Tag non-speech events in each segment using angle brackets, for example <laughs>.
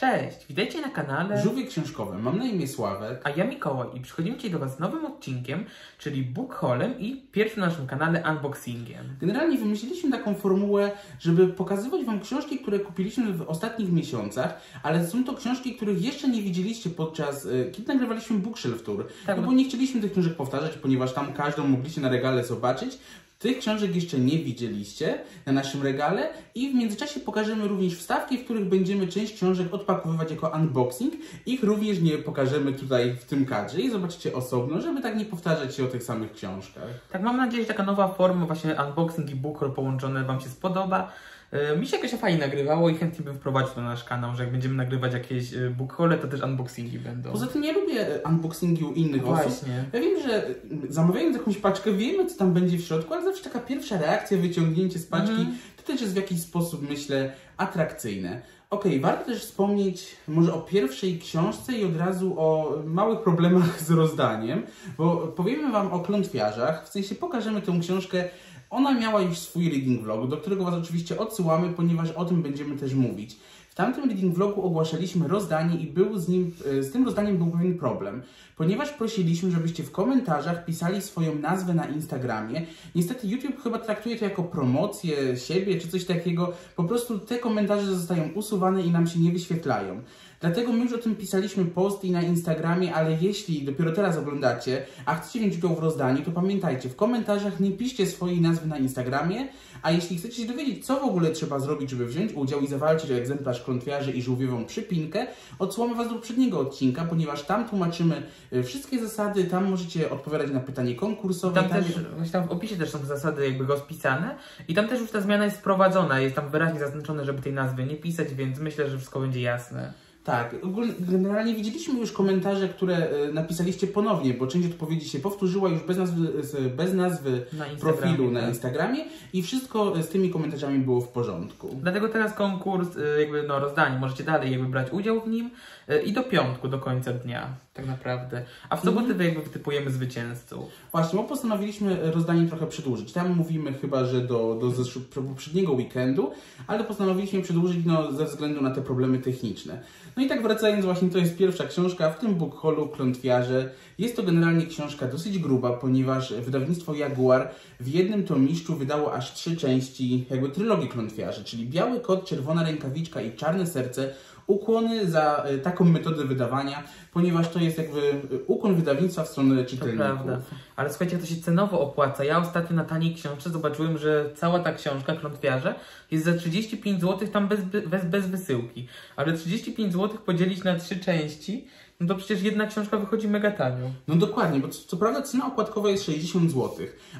Cześć, witajcie na kanale. Żółwie książkowe. Mam na imię Sławek. A ja Mikołaj i przychodzimy dzisiaj do Was z nowym odcinkiem, czyli book haulem i pierwszym na naszym kanale unboxingiem. Generalnie wymyśliliśmy taką formułę, żeby pokazywać Wam książki, które kupiliśmy w ostatnich miesiącach, ale są to książki, których jeszcze nie widzieliście podczas, e, kiedy nagrywaliśmy Bookshelf Tour. Tak, no bo- bo nie chcieliśmy tych książek powtarzać, ponieważ tam każdą mogliście na regale zobaczyć. Tych książek jeszcze nie widzieliście na naszym regale i w międzyczasie pokażemy również wstawki, w których będziemy część książek odpakowywać jako unboxing. Ich również nie pokażemy tutaj w tym kadrze i zobaczycie osobno, żeby tak nie powtarzać się o tych samych książkach. Tak, mam nadzieję, że taka nowa forma, właśnie unboxing i book haul połączone Wam się spodoba. Yy, Mi się jakoś fajnie nagrywało i chętnie bym wprowadził to na nasz kanał, że jak będziemy nagrywać jakieś yy, book haule, to też unboxingi będą. Poza tym ja lubię e, unboxingi u innych osób. Właśnie. Ja wiem, że mm, zamawiając jakąś paczkę, wiemy, co tam będzie w środku, ale zawsze taka pierwsza reakcja, wyciągnięcie z paczki, Mhm. to też jest w jakiś sposób, myślę, atrakcyjne. Okej, warto też wspomnieć może o pierwszej książce i od razu o małych problemach z rozdaniem, bo powiemy Wam o klątwiarzach, w sensie pokażemy tę książkę. Ona miała już swój reading vlog, do którego Was oczywiście odsyłamy, ponieważ o tym będziemy też mówić. W tamtym reading vlogu ogłaszaliśmy rozdanie i był z nim, e, z tym rozdaniem był pewien problem, ponieważ prosiliśmy, żebyście w komentarzach pisali swoją nazwę na Instagramie. Niestety YouTube chyba traktuje to jako promocję siebie czy coś takiego. Po prostu te komentarze zostają usuwane i nam się nie wyświetlają. Dlatego my już o tym pisaliśmy posty i na Instagramie, ale jeśli dopiero teraz oglądacie, a chcecie wziąć udział w rozdaniu, to pamiętajcie, w komentarzach nie piszcie swojej nazwy na Instagramie, a jeśli chcecie się dowiedzieć, co w ogóle trzeba zrobić, żeby wziąć udział i zawalczyć o egzemplarz klątwiarzy i żółwiową przypinkę, odsyłamy Was do poprzedniego odcinka, ponieważ tam tłumaczymy y, wszystkie zasady, tam możecie odpowiadać na pytanie konkursowe. Tam też, właśnie tam w opisie też są zasady jakby rozpisane i tam też już ta zmiana jest wprowadzona, jest tam wyraźnie zaznaczone, żeby tej nazwy nie pisać, więc myślę, że wszystko będzie jasne. Tak, ogólnie- generalnie widzieliśmy już komentarze, które e, napisaliście ponownie, bo część odpowiedzi się powtórzyła już bez nazwy, bez nazwy Na profilu na tak. Instagramie i wszystko z tymi komentarzami było w porządku. Dlatego teraz konkurs, y, jakby no rozdanie, możecie dalej jakby brać udział w nim i do piątku, do końca dnia, tak naprawdę. A w soboty wy jakby wytypujemy zwycięzców. Właśnie, bo postanowiliśmy rozdanie trochę przedłużyć. Tam mówimy chyba, że do, do poprzedniego weekendu, ale postanowiliśmy przedłużyć no, ze względu na te problemy techniczne. No i tak wracając, właśnie to jest pierwsza książka w tym book haulu Klątwiarze. Jest to generalnie książka dosyć gruba, ponieważ wydawnictwo Jaguar w jednym tomiszczu wydało aż trzy części jakby trylogii Klątwiarzy, czyli Biały Kot, Czerwona Rękawiczka i Czarne Serce. Ukłony za e, taką metodę wydawania, ponieważ to jest jakby e, ukłon wydawnictwa w stronę To czytelników. prawda. Ale słuchajcie, to się cenowo opłaca. Ja ostatnio na taniej książce zobaczyłem, że cała ta książka, Klątwiarze, jest za 35 zł tam bez, bez, bez wysyłki. Ale 35 zł podzielić na trzy części, no to przecież jedna książka wychodzi mega tanio. No dokładnie, bo co, co prawda cena okładkowa jest 60 zł,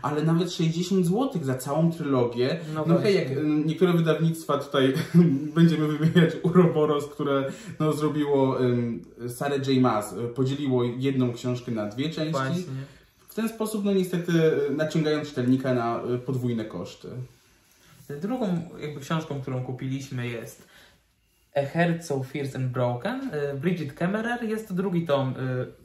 ale nawet 60 zł za całą trylogię. No No, hej, jak y, niektóre wydawnictwa tutaj <laughs> będziemy wymieniać <laughs> Uroboros, które no, zrobiło um, Sarah J. Maas, y, podzieliło jedną książkę na dwie części. Właśnie. W ten sposób, no niestety, y, naciągają czytelnika na podwójne koszty. Drugą jakby książką, którą kupiliśmy jest A Heart So Fierce and Broken. y, Bridget Kemmerer. Jest to drugi tom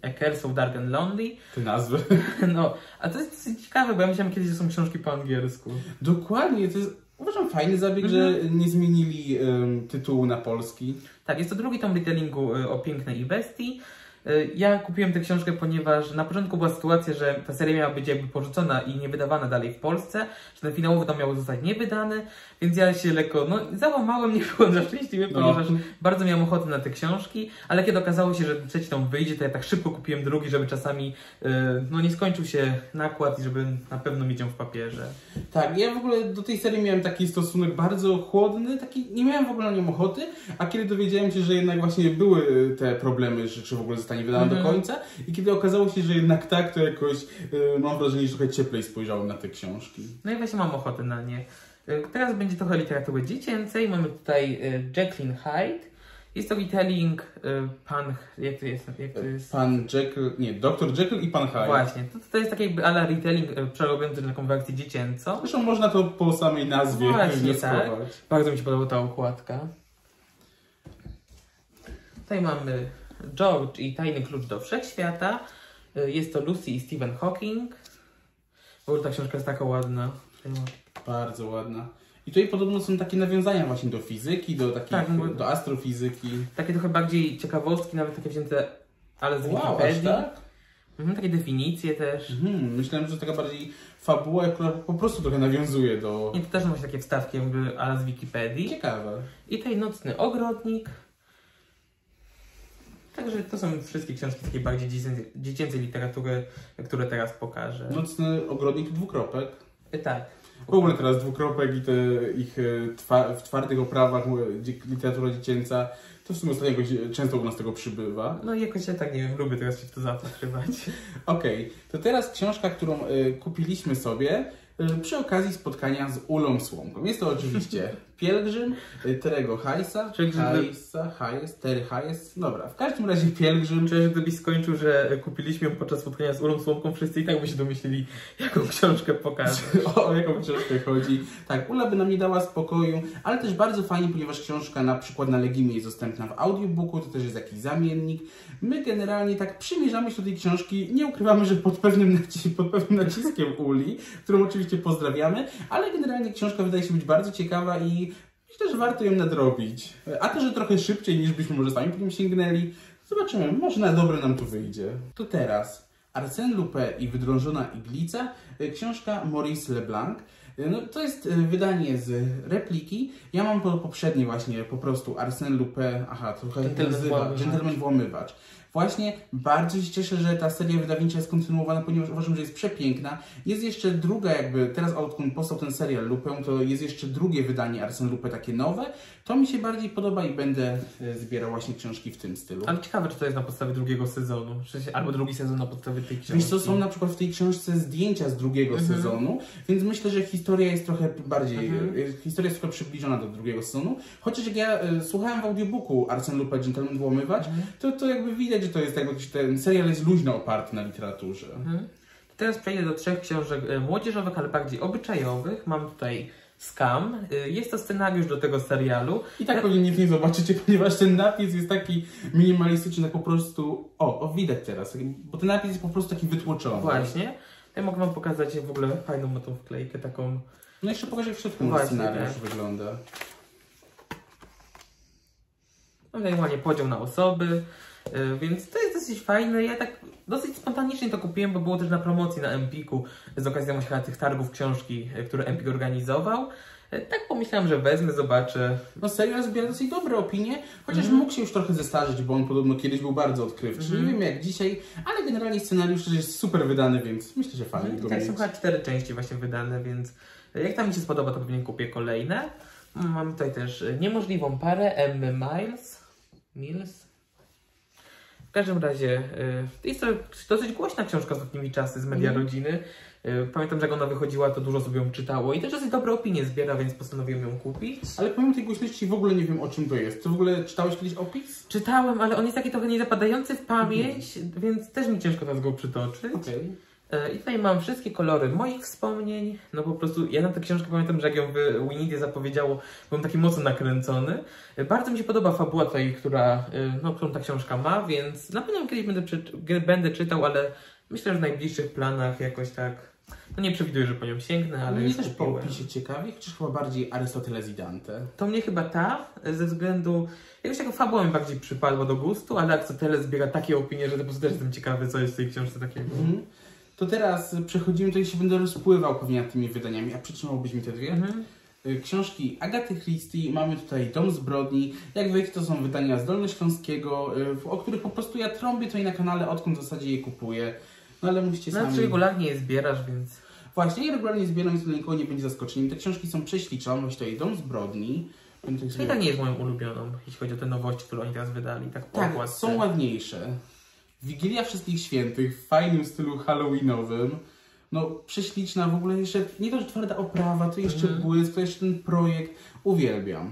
y, A Heart So Dark and Lonely. Te nazwy. <laughs> No, a to jest ciekawe, bo ja myślałem kiedyś, że są książki po angielsku. Dokładnie, to jest uważam fajny zabieg, że nie zmienili ym, tytułu na polski. Tak, jest to drugi tom retellingu y, o Pięknej i Bestii. Y, Ja kupiłem tę książkę, ponieważ na początku była sytuacja, że ta seria miała być jakby porzucona i nie wydawana dalej w Polsce, że ten finałowy tom miał zostać niewydany, więc ja się lekko, no załamałem, <laughs> nie byłem za szczęśliwy, No. ponieważ bardzo miałem ochotę na te książki, ale kiedy okazało się, że trzeci tom wyjdzie, to ja tak szybko kupiłem drugi, żeby czasami, y, no nie skończył się nakład i żeby na pewno mieć ją w papierze. Tak, ja w ogóle do tej serii miałem taki stosunek bardzo chłodny, taki nie miałem w ogóle na nią ochoty, a kiedy dowiedziałem się, że jednak właśnie były te problemy, że czy w ogóle zostanie wydana Mhm. do końca i kiedy okazało się, że jednak tak, to jakoś y, mam wrażenie, że trochę cieplej spojrzałem na te książki. No i właśnie mam ochotę na nie. Y, Teraz będzie trochę literatury dziecięcej. Mamy tutaj y, Jacqueline Hyde. Jest to retelling y, pan... Jak to jest? Jak to jest? Pan Jekyll, nie, Dr. Jekyll i Pan Hyde. Właśnie. To, to jest taki jakby ala retelling przerobiony na taką wersję dziecięcą. Zresztą można to po samej nazwie Właśnie, wnioskować. Bardzo mi się podobała ta okładka. Tutaj mamy George i tajny klucz do wszechświata. Y, Jest to Lucy i Stephen Hawking. W ogóle ta książka jest taka ładna. Bardzo ładna. I tutaj podobno są takie nawiązania właśnie do fizyki, do takich, Tak, bo- do astrofizyki. Takie trochę bardziej ciekawostki, nawet takie wzięte, ale z Wow, Wikipedii. tak? Mhm, takie definicje też. Mhm, myślałem, że to taka bardziej fabuła, która po prostu trochę nawiązuje do... I to też masz takie wstawki ale z Wikipedii. Ciekawe. I tutaj Nocny Ogrodnik. Także to są wszystkie książki takiej bardziej dziecięcej, dziecięcej literatury, które teraz pokażę. Nocny ogrodnik dwukropek. E, Tak. W ogóle teraz dwukropek i te ich e, twa, w twardych oprawach e, literatura dziecięca, to w sumie ostatnio często u nas tego przybywa. No i jakoś ja tak nie wiem, lubię teraz się w to zapatrywać. <laughs> Okej, to teraz książka, którą e, kupiliśmy sobie e, przy okazji spotkania z Ulą Słomką. Jest to oczywiście Pielgrzym e, Terego Hajsa. Hajsa, Hayes, Terry Hayes. Dobra, w każdym razie Pielgrzym Czuję, że gdybyś skończył, że kupiliśmy ją podczas spotkania z Ulą Słomką, wszyscy i tak by się domyślili, jaką książkę pokażę. <laughs> o jaką książkę chodzi. Tak, Ula by nam nie dała spokoju, ale też bardzo fajnie, ponieważ książka na przykład na Legimie jest dostępna w audiobooku, to też jest jakiś zamiennik. My generalnie tak przymierzamy się do tej książki, nie ukrywamy, że pod pewnym, naci- pod pewnym naciskiem Uli, którą oczywiście pozdrawiamy, ale generalnie książka wydaje się być bardzo ciekawa i myślę, że warto ją nadrobić. A to, że trochę szybciej niż byśmy może sami po nim sięgnęli, zobaczymy, może na dobre nam to wyjdzie. To teraz Arsène Lupin i Wydrążona Iglica, y, książka Maurice Leblanc. Y, No, to jest y, wydanie z repliki. Ja mam po poprzednie właśnie po prostu Arsène Lupin, aha, trochę Gentleman nazywa, Włamywacz. Gentleman Włamywacz. Właśnie bardzo się cieszę, że ta seria wydawnicza jest kontynuowana, ponieważ uważam, że jest przepiękna. Jest jeszcze druga jakby, teraz odkąd powstał ten serial Lupin, to jest jeszcze drugie wydanie Arsène Lupin, takie nowe. To mi się bardziej podoba i będę y, zbierał właśnie książki w tym stylu. Ale ciekawe, czy to jest na podstawie drugiego sezonu, albo drugi sezon na podstawie tej książki. Wiesz co, są na przykład w tej książce zdjęcia z drugiego Mhm. sezonu, więc myślę, że historia jest trochę bardziej, Mhm. e, historia jest trochę przybliżona do drugiego sezonu. Chociaż jak ja e, słuchałem w audiobooku Arsène Lupin, Gentleman Włamywacz, Mhm. to, to jakby widać, że to jest jakby, ten serial jest luźno oparty na literaturze. Mhm. Teraz przejdę do trzech książek e, młodzieżowych, ale bardziej obyczajowych. Mam tutaj Scam. E, Jest to scenariusz do tego serialu. I tak pewnie nic nie zobaczycie, <laughs> ponieważ ten napis jest taki minimalistyczny, tak po prostu, o, o widać teraz, bo ten napis jest po prostu taki wytłoczony. Właśnie. Ja mogę Wam pokazać w ogóle fajną tą wklejkę, taką No jeszcze pokażę jak w środku Właśnie, scenariusz tak. wygląda. no, normalnie podział na osoby, więc to jest dosyć fajne. Ja tak dosyć spontanicznie to kupiłem, bo było też na promocji na Empiku z okazji chyba tych targów książki, e, które Empik organizował. E, Tak pomyślałem, że wezmę, zobaczę. No serial zbiera dosyć dobre opinie, chociaż Mhm. mógł się już trochę zestarzeć, bo on podobno kiedyś był bardzo odkrywczy. Mhm. Nie wiem jak dzisiaj, ale generalnie scenariusz też jest super wydany, więc myślę, że fajnie go Tak, mieć. są chyba cztery części właśnie wydane, więc e, jak tam mi się spodoba, to pewnie kupię kolejne. Mm, Mam tutaj też e, Niemożliwą parę Emmy Miles. Mills. W każdym razie e, jest to dosyć głośna książka ostatnimi czasy z media Mhm. rodziny. E, Pamiętam, że jak ona wychodziła, to dużo sobie ją czytało i też dosyć dobre opinie zbiera, więc postanowiłem ją kupić. Ale pomimo tej głośności w ogóle nie wiem o czym to jest. Ty w ogóle czytałeś kiedyś opis? Czytałem, ale on jest taki trochę niezapadający w pamięć, więc też mi ciężko teraz go przytoczyć. Okej. E, I tutaj mam wszystkie kolory moich wspomnień. No po prostu ja na tę książkę pamiętam, że jak ją wy Winitie zapowiedziało, byłem taki mocno nakręcony. E, Bardzo mi się podoba fabuła tutaj, która, e, no, którą ta książka ma, więc na pewno kiedyś będę, przy, będę czytał, ale myślę, że w najbliższych planach jakoś tak. No nie przewiduję, że po nią sięgnę, ale mnie też po opisie ciekawi, chociaż chyba bardziej Arystoteles i Dante. To mnie chyba ta, ze względu. Jakoś taka fabuła mi bardziej przypadła do gustu, ale Aristoteles zbiera takie opinie, że po prostu też jestem ciekawy, co jest w tej książce takiego. Mhm. To teraz przechodzimy, to się będę rozpływał pewnie nad tymi wydaniami, a przytrzymałbyś mi te dwie? Mhm. Y, Książki Agaty Christie, mamy tutaj Dom zbrodni. Jak wiecie, to są wydania z Dolnośląskiego, y, o których po prostu ja trąbię tutaj na kanale, odkąd w zasadzie je kupuję. No ale musicie No, sami... czy regularnie je zbierasz, więc. Właśnie, ja regularnie zbieram, więc dla nikogo nie będzie zaskoczeniem. Te książki są prześliczne, mamy tutaj Dom zbrodni. I sobie- tak nie jest moją ulubioną, jeśli chodzi o te nowości, które oni teraz wydali. Tak, Tak, są ładniejsze. Wigilia Wszystkich Świętych w fajnym stylu halloweenowym. No, prześliczna, w ogóle jeszcze, nie to, że twarda oprawa, to jeszcze Mhm. błysk, to jeszcze ten projekt. Uwielbiam.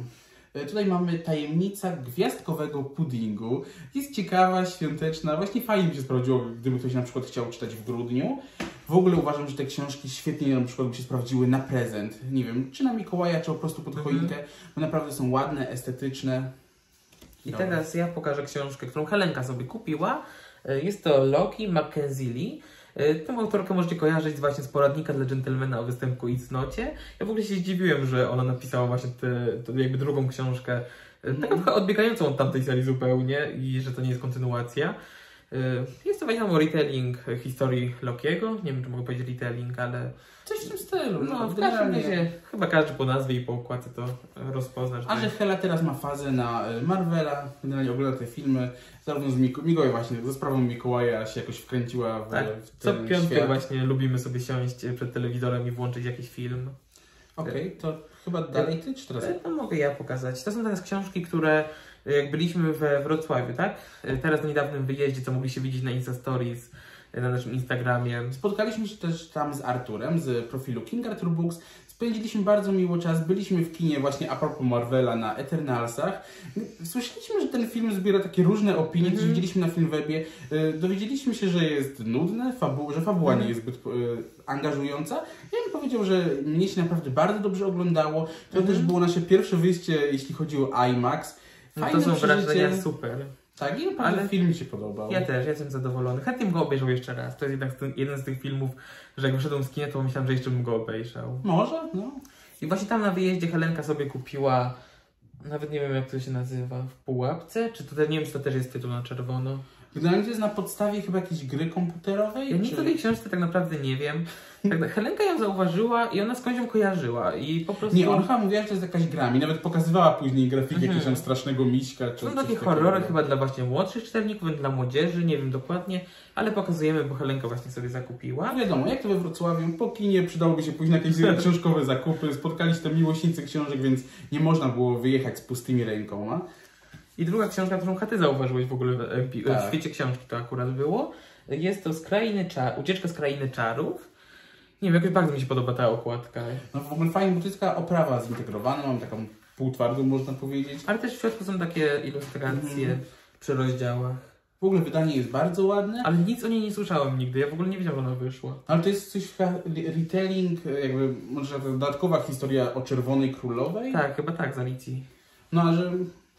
E, Tutaj mamy tajemnica gwiazdkowego puddingu. Jest ciekawa, świąteczna, właśnie fajnie by się sprawdziło, gdyby ktoś na przykład chciał czytać w grudniu. W ogóle uważam, że te książki świetnie na przykład by się sprawdziły na prezent. Nie wiem, czy na Mikołaja, czy po prostu pod Mhm. choinkę, bo naprawdę są ładne, estetyczne. I Dobra. teraz ja pokażę książkę, którą Helenka sobie kupiła. E, Jest to Loki Mackenzie Lee. E, Tą autorkę możecie kojarzyć właśnie z poradnika dla dżentelmena o występku i cnocie. Ja w ogóle się zdziwiłem, że ona napisała właśnie tę jakby drugą książkę, e, taką trochę odbiegającą od tamtej serii zupełnie i że to nie jest kontynuacja. Jest to wiadomo retelling historii Lokiego. Nie wiem, czy mogę powiedzieć retelling, ale Coś w tym stylu. no, w każdym razie chyba każdy po nazwie i po okładce to rozpozna. że A że jest- Hela teraz ma fazę na y, Marvela, generalnie ogląda te filmy, zarówno z Miko- Mikołajem właśnie, ze sprawą Mikołaja się jakoś wkręciła w, Tak, w Co piątkę świat. właśnie lubimy sobie siąść przed telewizorem i włączyć jakiś film. Okej, to chyba dalej ty, czy teraz? E, To mogę ja pokazać. To są teraz książki, które e, jak byliśmy we Wrocławiu, tak? E, Teraz na niedawnym wyjeździe, co mogliście widzieć na Insta Stories, e, na naszym Instagramie. Spotkaliśmy się też tam z Arturem z profilu King Arthur Books. Spędziliśmy bardzo miło czas. Byliśmy w kinie właśnie a propos Marvela na Eternalsach. Słyszeliśmy, że ten film zbiera takie różne opinie, Mhm. coś widzieliśmy na Filmwebie. Y, Dowiedzieliśmy się, że jest nudne, fabu- że fabuła Mhm. nie jest zbyt y, angażująca. Ja bym powiedział, że mnie się naprawdę bardzo dobrze oglądało. To Mhm. też było nasze pierwsze wyjście, jeśli chodzi o IMAX. No Fajne to są przeżycie. wrażenia super. Tak, i Ale- film mi się podobał. Ja też, ja jestem zadowolony. Chętnie bym go obejrzał jeszcze raz. To jest jednak jeden z tych filmów, że jak wyszedłem z kina, to myślałem, że jeszcze bym go obejrzał. Może, no. I właśnie tam na wyjeździe Helenka sobie kupiła, nawet nie wiem jak to się nazywa, w pułapce? Czy to, nie wiem, czy to też jest tytuł na czerwono. Generalnie to jest na podstawie chyba jakiejś gry komputerowej? Ja nic czy... o tej książce tak naprawdę nie wiem. Tak, Helenka ją zauważyła i ona skądś ją kojarzyła i po prostu... Nie, ona chyba mówiła, że to jest jakaś gra. Mi nawet pokazywała później grafiki Mhm. jakiegoś tam strasznego miśka. Czy Są takie horrory chyba dla właśnie młodszych czytelników, dla młodzieży, nie wiem dokładnie, ale pokazujemy, bo Helenka właśnie sobie zakupiła. A wiadomo, jak to we Wrocławiu, po kinie przydałoby się na jakieś <laughs> książkowe zakupy. Spotkali się tam miłośnicy książek, więc nie można było wyjechać z pustymi rękoma. I druga książka, którą Chaty zauważyłeś w ogóle w, w, Tak. w świecie książki to akurat było, jest to z krainy czar... Ucieczka z Krainy Czarów. Nie wiem, jakoś bardzo mi się podoba ta okładka. No w ogóle fajnie, bo to jest taka oprawa zintegrowana, mam taką półtwardą, można powiedzieć. Ale też w środku są takie ilustracje Mhm. przy rozdziałach. W ogóle wydanie jest bardzo ładne, Ale nic o niej nie słyszałem nigdy, ja w ogóle nie wiedziałem, że ona wyszła. ale to jest coś retelling, jakby może dodatkowa historia o Czerwonej Królowej. Tak, chyba tak, z Alicji. No a że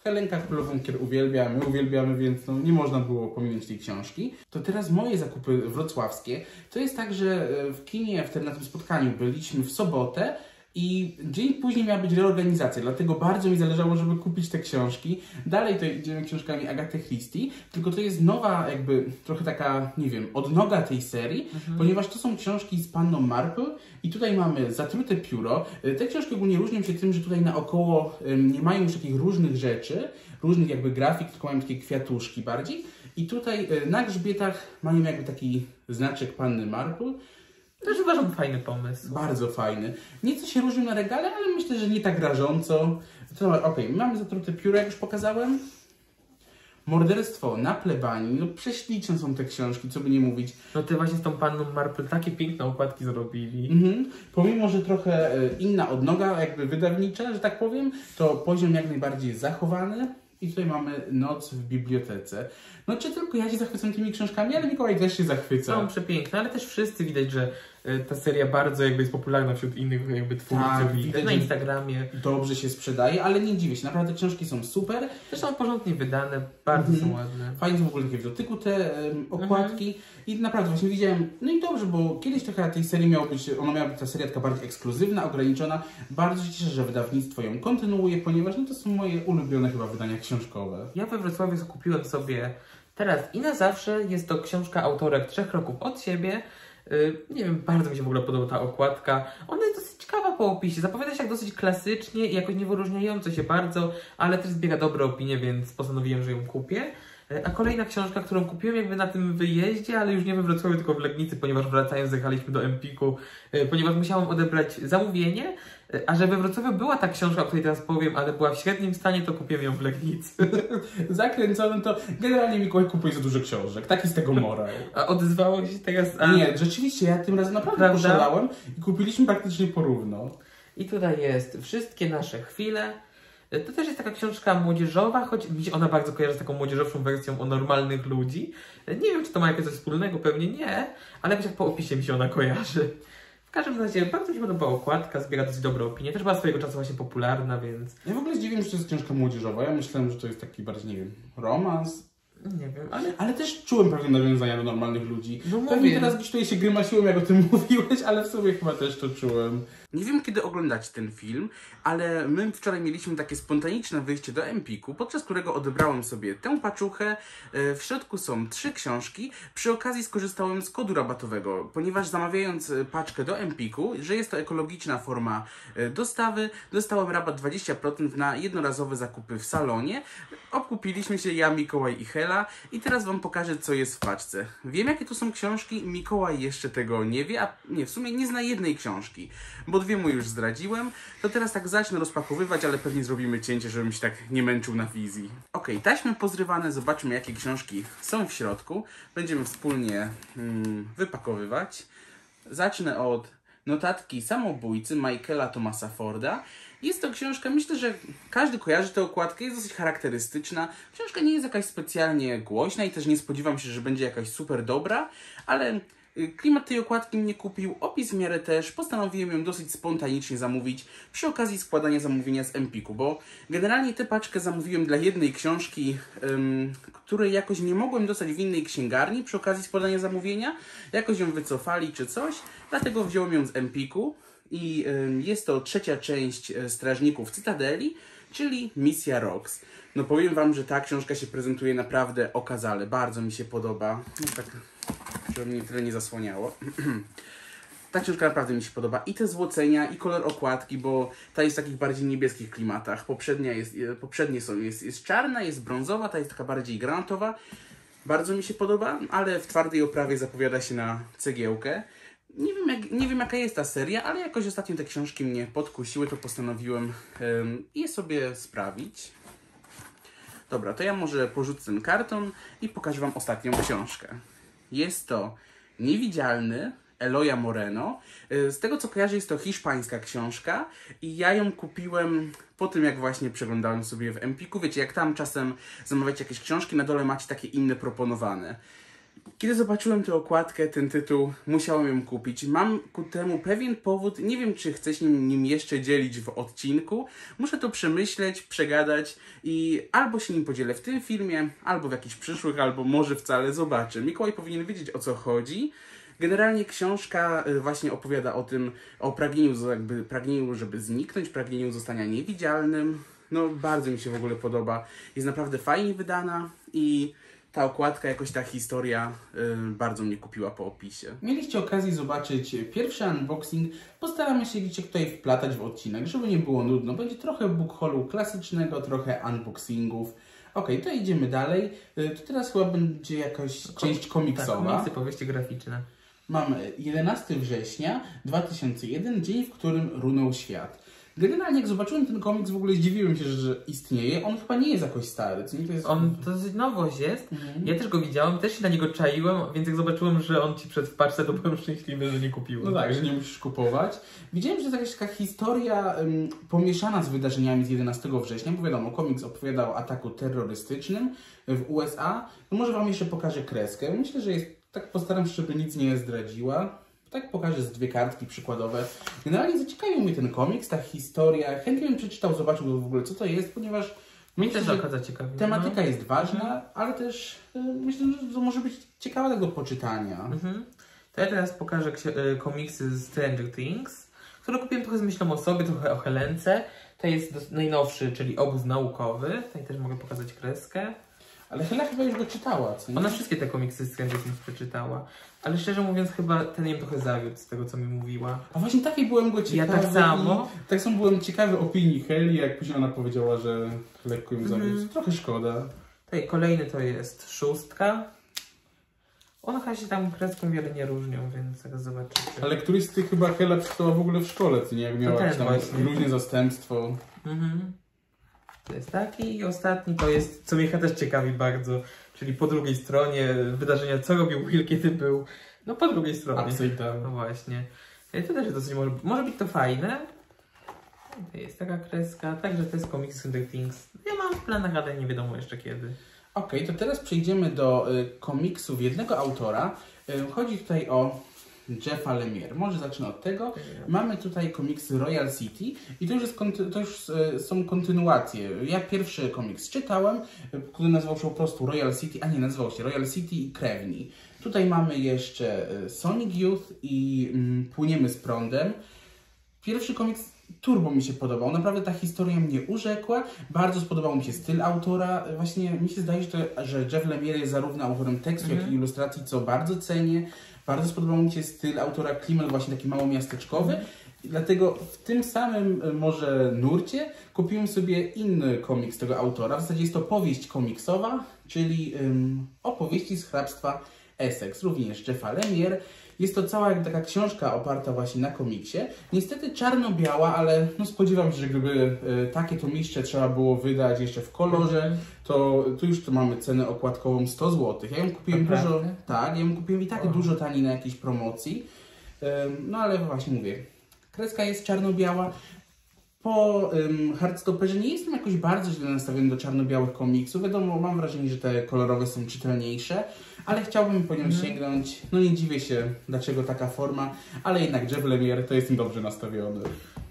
Helenka Królową Kier uwielbia, my uwielbiamy, więc no, nie można było pominąć tej książki. To teraz moje zakupy wrocławskie. To jest tak, że e, w kinie, w tym, na tym spotkaniu byliśmy w sobotę i dzień później miała być reorganizacja, dlatego bardzo mi zależało, żeby kupić te książki. Dalej to idziemy książkami Agaty Christie, tylko to jest nowa jakby trochę taka, nie wiem, odnoga tej serii, ponieważ to są książki z Panną Marple i tutaj mamy Zatrute pióro. Te książki ogólnie różnią się tym, że tutaj naokoło nie mają już takich różnych rzeczy, różnych jakby grafik, tylko mają takie kwiatuszki bardziej. I tutaj e, na grzbietach mają jakby taki znaczek Panny Marple. Też uważam fajny pomysł. Bardzo fajny. Nieco się różnią na regale, ale myślę, że nie tak rażąco. Okej, mamy zatrute pióro, jak już pokazałem. Morderstwo na plebanii. No prześliczne są te książki, co by nie mówić. No ty właśnie z tą panną Marple takie piękne okładki zrobili. Mhm. Pomimo, że trochę e, inna odnoga jakby wydawnicza, że tak powiem, to poziom jak najbardziej zachowany. I tutaj mamy Noc w bibliotece. No czy tylko ja się zachwycam tymi książkami, ale Mikołaj też się zachwyca. Są przepiękne, ale też wszyscy widać, że ta seria bardzo jakby jest popularna wśród innych jakby twórców Tak, i na że- Instagramie. Dobrze się sprzedaje, ale nie dziwię się. Naprawdę książki są super. Też są porządnie wydane, bardzo Mhm. są ładne. Fajnie są w ogóle takie w dotyku te em, okładki. I naprawdę właśnie widziałem, no i dobrze, bo kiedyś trochę tej serii miało być, ona miała być ta seria taka bardziej ekskluzywna, ograniczona. Bardzo się cieszę, że wydawnictwo ją kontynuuje, ponieważ no, to są moje ulubione chyba wydania książkowe. Ja we Wrocławiu zakupiłem sobie teraz i na zawsze jest to książka autorek trzech kroków od siebie. Y, Nie wiem, bardzo mi się w ogóle podoba ta okładka. Ona jest dosyć ciekawa po opisie. Zapowiada się jak dosyć klasycznie i jakoś nie wyróżniająco się bardzo, ale też zbiera dobre opinie, więc postanowiłem, że ją kupię. Y, A kolejna książka, którą kupiłem jakby na tym wyjeździe, ale już nie we Wrocławiu, tylko w Legnicy, ponieważ wracając zjechaliśmy do Empiku, y, ponieważ musiałam odebrać zamówienie, y, a że we Wrocławiu była ta książka, o której teraz powiem, ale była w średnim stanie, to kupiłem ją w Legnicy. <laughs> Zakręconym to generalnie Mikołaj kupuje za dużo książek. Taki z tego morał. A odezwało się teraz... A... Nie, rzeczywiście, ja tym razem naprawdę Prawda? poszalałem i kupiliśmy praktycznie porówno. I tutaj jest Wszystkie nasze chwile. To też jest taka książka młodzieżowa, choć mi się ona bardzo kojarzy z taką młodzieżowszą wersją o normalnych ludzi. Nie wiem, czy to ma jakieś coś wspólnego, pewnie nie, ale jakoś jak po opisie mi się ona kojarzy. W każdym razie bardzo mi się podoba okładka, zbiera dosyć dobre opinie. Też była swojego czasu właśnie popularna, więc Ja w ogóle zdziwiłem, że to jest książka młodzieżowa. Ja myślałem, że to jest taki bardziej, nie wiem, romans. Nie wiem, ale Ale też czułem pewne nawiązania do normalnych ludzi. No Pewnie mówię. teraz gdzieś tutaj się grymasiłem, jak o tym <laughs> mówiłeś, ale w sobie chyba też to czułem. Nie wiem, kiedy oglądać ten film, ale my wczoraj mieliśmy takie spontaniczne wyjście do Empiku, podczas którego odebrałem sobie tę paczuchę. E, W środku są trzy książki. Przy okazji skorzystałem z kodu rabatowego, ponieważ zamawiając e, paczkę do Empiku, że jest to ekologiczna forma e, dostawy, dostałem rabat 20% na jednorazowe zakupy w salonie. Obkupiliśmy się ja, Mikołaj i I teraz Wam pokażę, co jest w paczce. Wiem, jakie to są książki, Mikołaj jeszcze tego nie wie, a nie, w sumie nie zna jednej książki, bo dwie mu już zdradziłem. To teraz tak zacznę rozpakowywać, ale pewnie zrobimy cięcie, żebym się tak nie męczył na wizji. Ok, taśmy pozrywane, zobaczmy, jakie książki są w środku. Będziemy wspólnie mm, wypakowywać. Zacznę od notatki samobójcy Michaela Thomasa Forda. Jest to książka, myślę, że każdy kojarzy tę okładkę, jest dosyć charakterystyczna. Książka nie jest jakaś specjalnie głośna i też nie spodziewam się, że będzie jakaś super dobra, ale y, klimat tej okładki mnie kupił, opis w miarę też, postanowiłem ją dosyć spontanicznie zamówić przy okazji składania zamówienia z Empiku, bo generalnie tę paczkę zamówiłem dla jednej książki, ym, której jakoś nie mogłem dostać w innej księgarni przy okazji składania zamówienia, jakoś ją wycofali czy coś, dlatego wziąłem ją z Empiku i jest to trzecia część e, Strażników Cytadeli, czyli Misja Rox. No powiem Wam, że ta książka się prezentuje naprawdę okazale, bardzo mi się podoba. No tak, żeby mnie tyle nie zasłaniało. <clears throat> Ta książka naprawdę mi się podoba. I te złocenia, i kolor okładki, bo ta jest w takich bardziej niebieskich klimatach. Poprzednia jest, e, poprzednie są, jest, jest czarna, jest brązowa, ta jest taka bardziej granatowa. Bardzo mi się podoba, ale w twardej oprawie zapowiada się na cegiełkę. Nie wiem, jak, nie wiem jaka jest ta seria, ale jakoś ostatnio te książki mnie podkusiły, to postanowiłem je sobie sprawić. Dobra, to ja może porzucę ten karton i pokażę Wam ostatnią książkę. Jest to Niewidzialny Eloya Moreno. Y, Z tego co kojarzę jest to hiszpańska książka i ja ją kupiłem po tym jak właśnie przeglądałem sobie w Empiku. Wiecie, jak tam czasem zamawiacie jakieś książki, na dole macie takie inne proponowane. Kiedy zobaczyłem tę okładkę, ten tytuł, musiałem ją kupić. Mam ku temu pewien powód. Nie wiem, czy chcę się nim, jeszcze dzielić w odcinku. Muszę to przemyśleć, przegadać i albo się nim podzielę w tym filmie, albo w jakichś przyszłych, albo może wcale zobaczę. Mikołaj powinien wiedzieć o co chodzi. Generalnie książka y, właśnie opowiada o tym, o pragnieniu, jakby pragnieniu, żeby zniknąć, pragnieniu zostania niewidzialnym. No, bardzo mi się w ogóle podoba. Jest naprawdę fajnie wydana i ta okładka, jakoś ta historia y, bardzo mnie kupiła po opisie. Mieliście okazję zobaczyć pierwszy unboxing. Postaramy się gdzieś tutaj wplatać w odcinek, żeby nie było nudno. Będzie trochę bookholu klasycznego, trochę unboxingów. Okej, to idziemy dalej. Y, To teraz chyba będzie jakaś część tak, komiksowa. komiksy, powieści graficzne. Mamy 11 września 2001, dzień, w którym runął świat. Generalnie jak zobaczyłem ten komiks, w ogóle zdziwiłem się, że istnieje. On chyba nie jest jakoś stary, co nie? To jest... On to dosyć nowość jest. Mhm. Ja też go widziałem, też się na niego czaiłem, więc jak zobaczyłem, że on ci przed w paczce, to byłem szczęśliwy, że nie kupiłem. No tak, że nie musisz kupować. Widziałem, że to jakaś taka historia ym, pomieszana z wydarzeniami z 11 września, bo wiadomo, komiks opowiadał o ataku terrorystycznym w USA. No może Wam jeszcze pokażę kreskę. Myślę, że jest, tak postaram się, żeby nic nie zdradziła. Tak pokażę z dwie kartki przykładowe. Generalnie zaciekawił mnie ten komiks, ta historia. Chętnie bym przeczytał, zobaczył w ogóle co to jest, ponieważ myślę, też akurat tematyka no. jest ważna, ale też y, myślę, że to może być ciekawe do poczytania. Mhm. To ja teraz pokażę e, komiksy z Stranger Things, które kupiłem trochę z myślą o sobie, trochę o Helence. To jest najnowszy, czyli obóz naukowy. Tutaj też mogę pokazać kreskę. Ale Hela chyba już go czytała, co nie? Ona wszystkie te komiksy z Things przeczytała. Ale szczerze mówiąc, chyba ten ją trochę zawiódł z tego, co mi mówiła. A właśnie takiej byłem go ciekawy. Ja tak samo. I tak samo byłem ciekawy opinii Heli, jak później ona powiedziała, że lekko ją zawiódł. Trochę szkoda. Tutaj kolejny to jest szóstka. One chyba się tam kreską wiele nie różnią, więc zaraz zobaczycie. Ale któryś z tych chyba Hela przeczytała w ogóle w szkole, co nie? Jak miała ten jakieś tam właśnie. luźne zastępstwo. Mhm. To jest taki i ostatni to jest, co mnie też ciekawi bardzo, czyli po drugiej stronie wydarzenia, co robił Will, kiedy był, no po drugiej stronie. Down. No właśnie. To też dosyć może, może być to fajne. To jest taka kreska, także to jest komiks Stranger Things. Ja mam w planach, ale nie wiadomo jeszcze kiedy. Okej, to teraz przejdziemy do y, komiksów jednego autora. Y, chodzi tutaj o Jeffa Lemire. Może zacznę od tego. Mamy tutaj komiksy Royal City i to już, jest, to już e, są kontynuacje. Ja pierwszy komiks czytałem, który nazywał się po prostu Royal City, a nie, nazywał się Royal City i Krewni. Tutaj mamy jeszcze e, Sonic Youth i mm, Płyniemy z prądem. Pierwszy komiks turbo mi się podobał. Naprawdę ta historia mnie urzekła. Bardzo spodobał mi się styl autora. Właśnie mi się zdaje, że, że Jeff Lemire jest zarówno autorem tekstu, jak i ilustracji, co bardzo cenię. Bardzo spodobał mi się styl autora klimat właśnie taki mało miasteczkowy. Dlatego w tym samym e, może nurcie kupiłem sobie inny komiks tego autora. W zasadzie jest to powieść komiksowa, czyli ym, opowieści z hrabstwa Essex, również Jeffa Lemire. Jest to cała jakby taka książka oparta właśnie na komiksie. Niestety czarno-biała, ale no spodziewam się, że gdyby e, takie tomieszcze trzeba było wydać jeszcze w kolorze, to tu już tu mamy cenę okładkową 100 zł. Ja ją kupiłem Naprawdę? dużo, tak, ja ją kupiłem i tak O. dużo taniej na jakiejś promocji. No ale właśnie mówię, kreska jest czarno-biała. Po um, Hardstopperze nie jestem jakoś bardzo źle nastawiony do czarno-białych komiksów. Wiadomo, mam wrażenie, że te kolorowe są czytelniejsze, ale chciałbym po nią sięgnąć. No nie dziwię się, dlaczego taka forma, ale jednak Jeff Lemire to jestem dobrze nastawiony.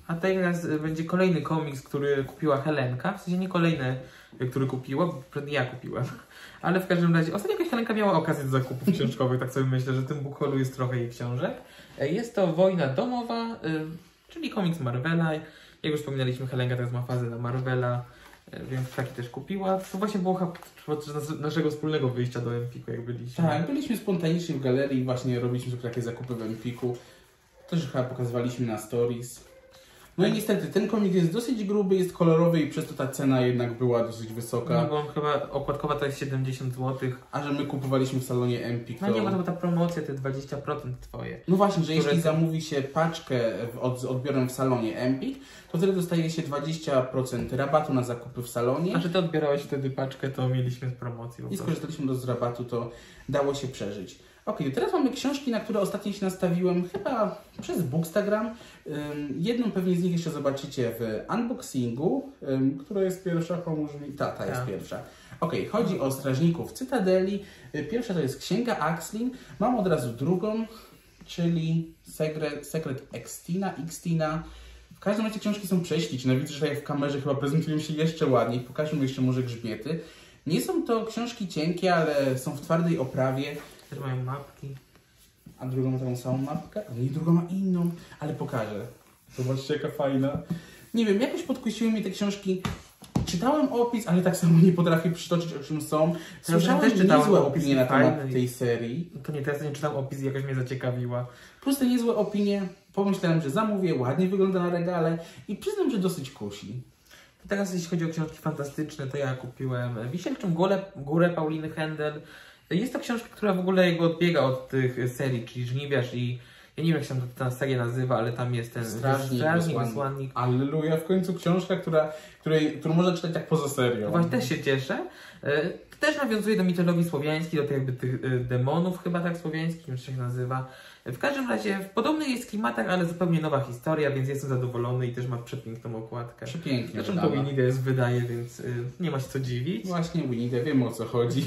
A teraz y, będzie kolejny komiks, który kupiła Helenka. W sensie nie kolejny, y, który kupiła, bo pewnie ja kupiłem. <laughs> Ale w każdym razie, ostatnio jakaś Helenka miała okazję do zakupów <laughs> książkowych, tak sobie myślę, że w tym bukholu jest trochę jej książek. E, Jest to Wojna Domowa, czyli komiks Marvela. Jak już wspominaliśmy, Helenka teraz ma fazę na Marvela, więc taki też kupiła. To właśnie było podczas nas- naszego wspólnego wyjścia do Empiku, jak byliśmy. Tak, byliśmy spontanicznie w galerii właśnie robiliśmy takie zakupy w Empiku. Też chyba pokazywaliśmy na stories. No i niestety, ten komik jest dosyć gruby, jest kolorowy i przez to ta cena jednak była dosyć wysoka. No bo on chyba okładkowa to jest 70 zł. A że my kupowaliśmy w salonie Empik, to... No nie, bo to była ta promocja, te 20% twoje. No właśnie, że jeśli zamówi się paczkę od, z odbiorem w salonie Empik, to wtedy dostaje się 20% rabatu na zakupy w salonie A że ty odbierałeś wtedy paczkę, to mieliśmy z promocji. i skorzystaliśmy do z rabatu, to dało się przeżyć. Ok, teraz mamy książki, na które ostatnio się nastawiłem, chyba przez Bookstagram. Jedną pewnie z nich jeszcze zobaczycie w unboxingu, która jest pierwsza, pomóż mi. Ta, ta jest Tak. pierwsza. Ok, chodzi o strażników Cytadeli. Y, Pierwsza to jest Księga Axlin. Mam od razu drugą, czyli Secret, Secret Extina, Xtina. W każdym razie książki są prześliczne. Widzę, że w kamerze chyba prezentują się jeszcze ładniej. Pokażmy jeszcze może grzbiety. Nie są to książki cienkie, ale są w twardej oprawie. Też mają mapki. A drugą ma taką samą mapkę? A nie, druga ma inną, ale pokażę. Zobaczcie, jaka fajna. Nie wiem, jakoś podkusiły mnie te książki. Czytałem opis, ale tak samo nie potrafię przytoczyć, o czym są. Słyszałem też czytałem niezłe opis opinie na temat i- tej serii. No To nie, teraz nie czytam opis i jakoś mnie zaciekawiła. Plus te niezłe opinie, pomyślałem, że zamówię, ładnie wygląda na regale i przyznam, że dosyć kusi. To teraz jeśli chodzi o książki fantastyczne, to ja kupiłem Wisielczą Górę, Górę Pauliny Händel. Jest to książka, która w ogóle jakby odbiega od tych serii, czyli Żniwiarz i ja nie wiem jak się tam ta seria nazywa, ale tam jest ten Strażnik, strażnik wysłannik. Alleluja, w końcu książka, która, której, którą można czytać tak poza serią. Właśnie też się cieszę. E, też nawiązuje do mitologii słowiańskiej, do tych jakby tych e, demonów chyba tak słowiańskich, jak się nazywa. W każdym razie w podobnych jest klimatach, ale zupełnie nowa historia, więc jestem zadowolony i też ma przepiękną okładkę. Przepięknie. Zresztą to wydana. Winides wydaje, więc y, nie ma się co dziwić. Właśnie, Winnie, wiem o co chodzi.